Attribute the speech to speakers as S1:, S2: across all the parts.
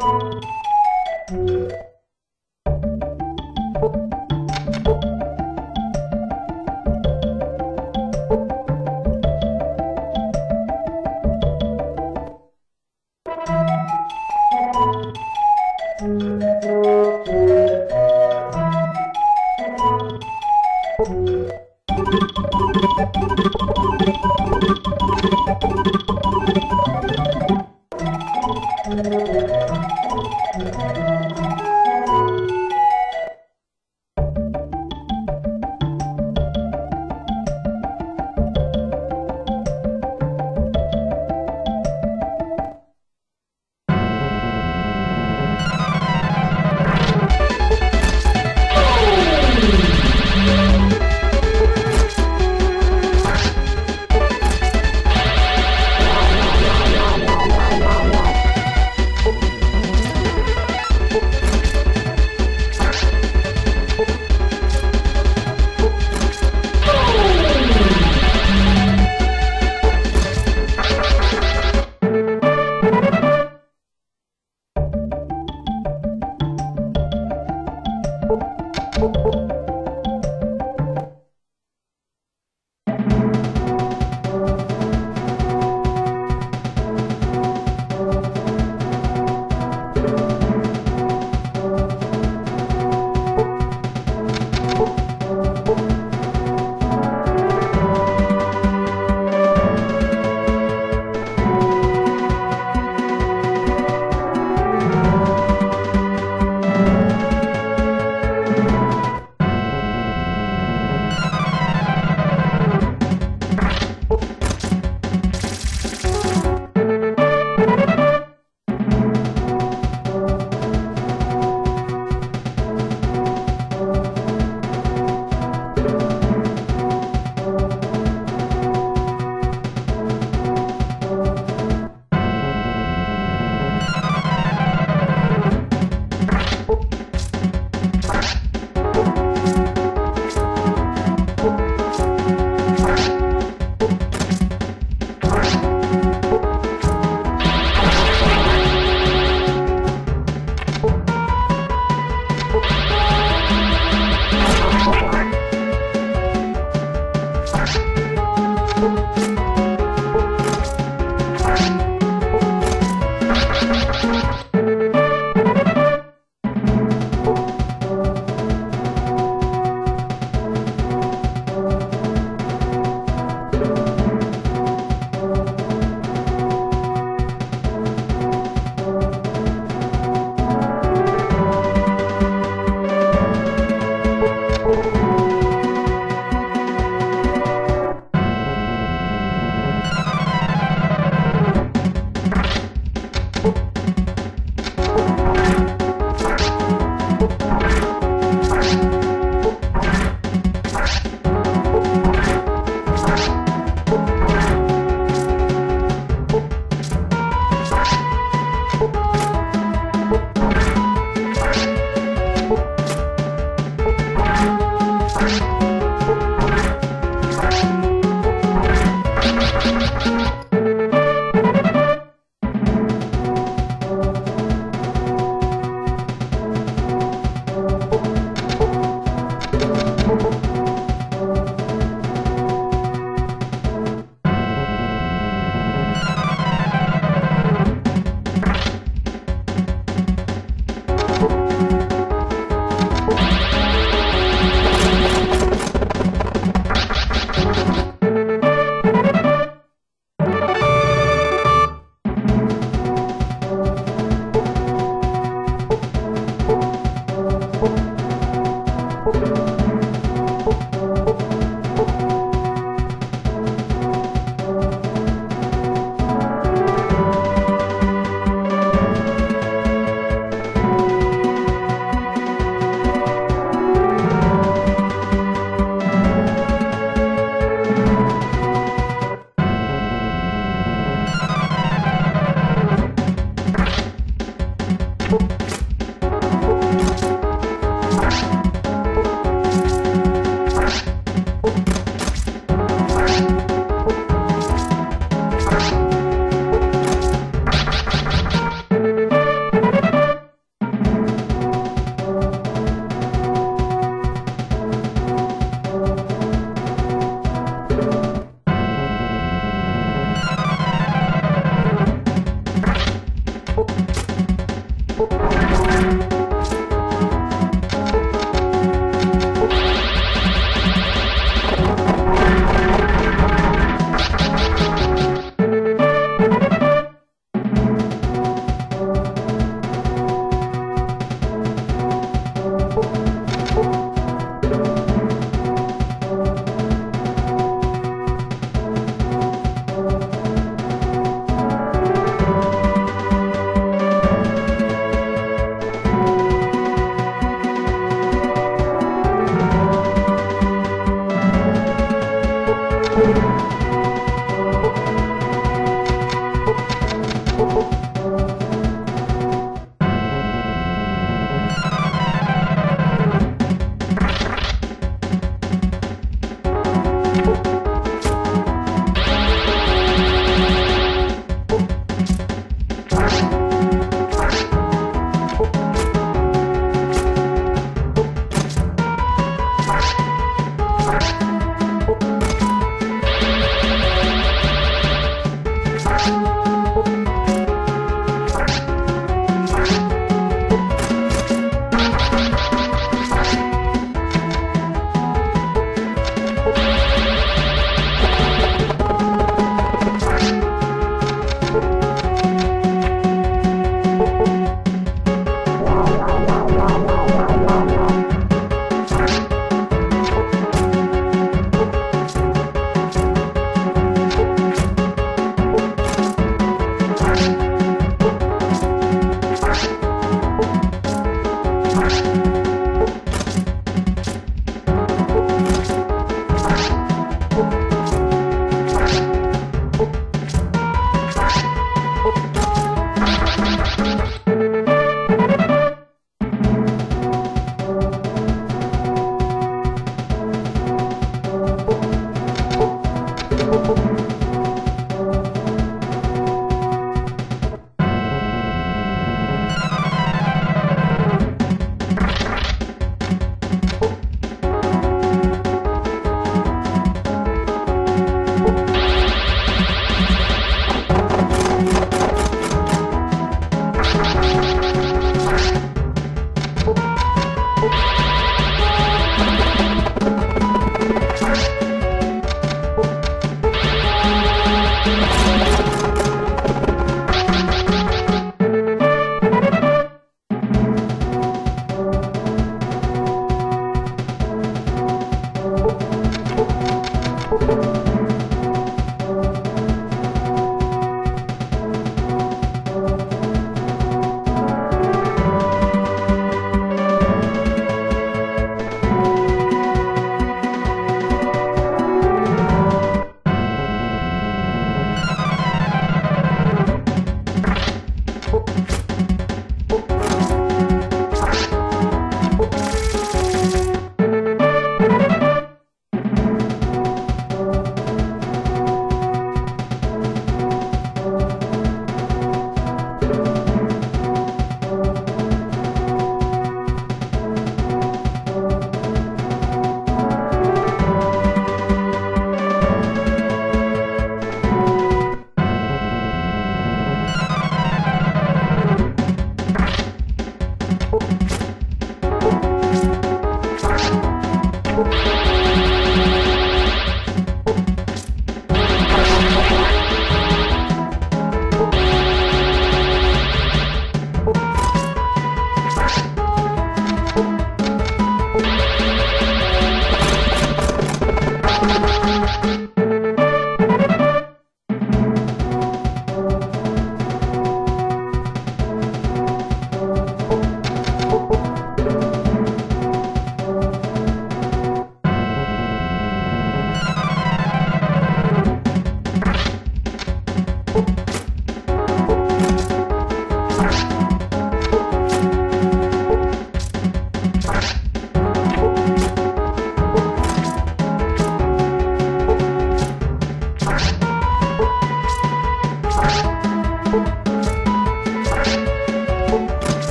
S1: Música boom, boom.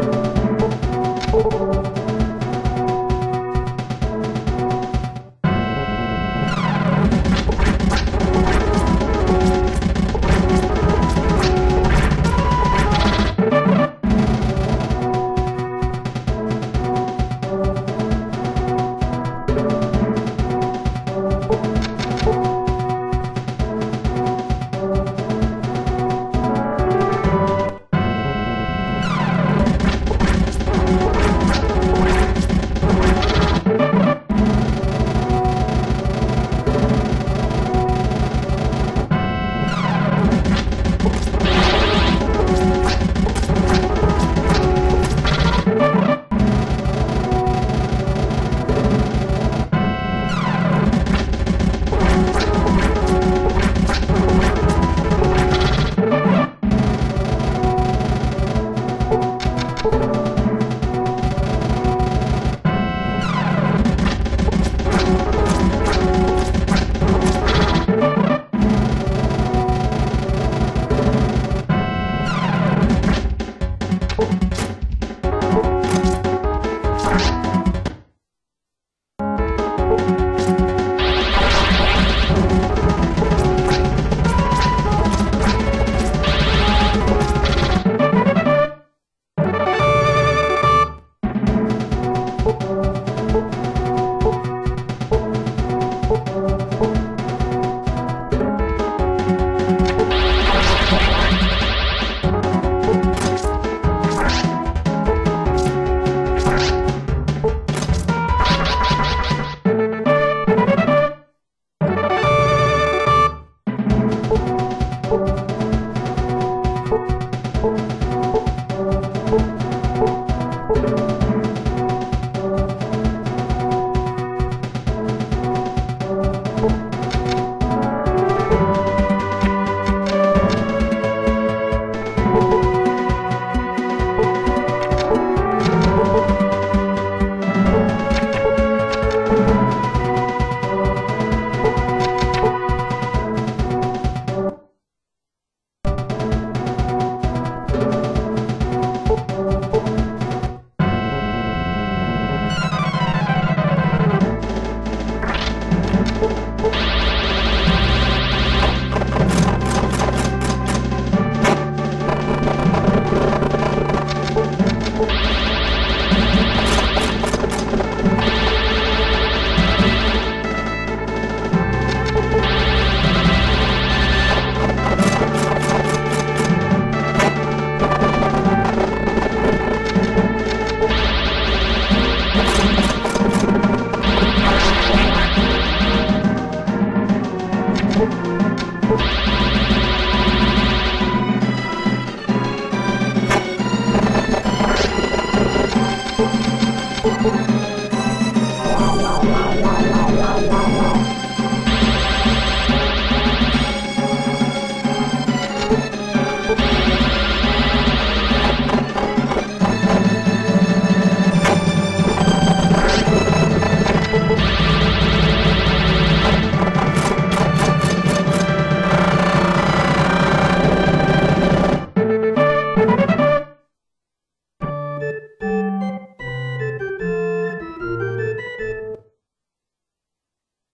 S1: Thank you. Thank you.